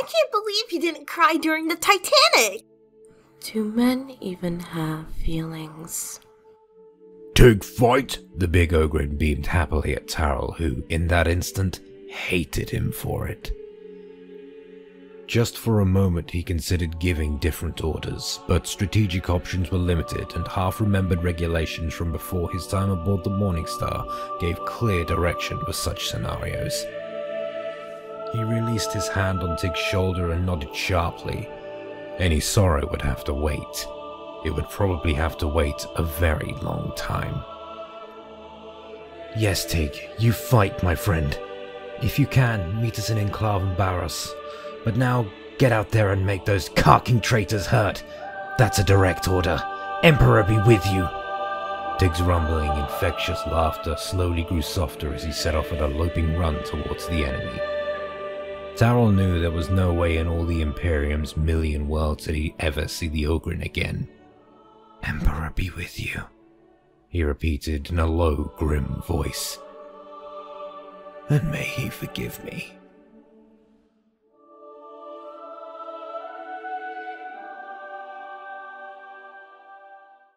I can't believe he didn't cry during the Titanic. Do men even have feelings? Take fight! The big Ogryn beamed happily at Tarl, who, in that instant, hated him for it. Just for a moment he considered giving different orders, but strategic options were limited and half-remembered regulations from before his time aboard the Morningstar gave clear direction for such scenarios. He released his hand on Tig's shoulder and nodded sharply. Any sorrow would have to wait. It would probably have to wait a very long time. Yes, Tig, you fight, my friend. If you can, meet us in Enclave and Barros. But now, get out there and make those carking traitors hurt. That's a direct order. Emperor be with you. Tig's rumbling, infectious laughter slowly grew softer as he set off at a loping run towards the enemy. Tarl knew there was no way in all the Imperium's million worlds that he'd ever see the Ogryn again. Emperor be with you, he repeated in a low, grim voice. And may he forgive me.